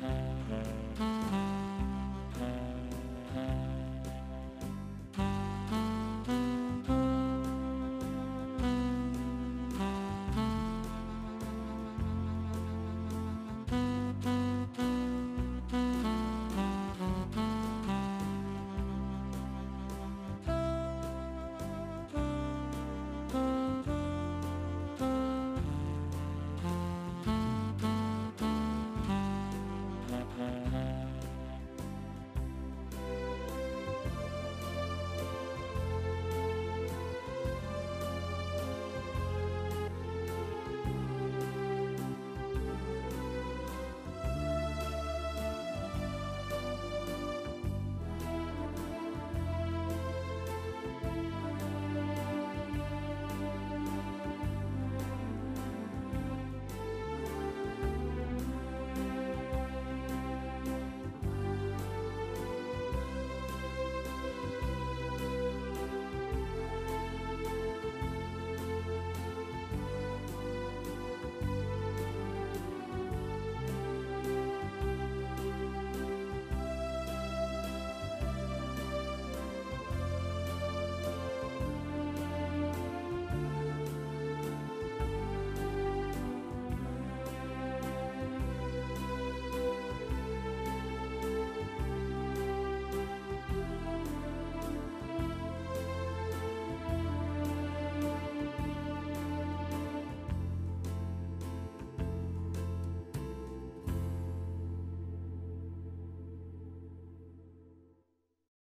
Música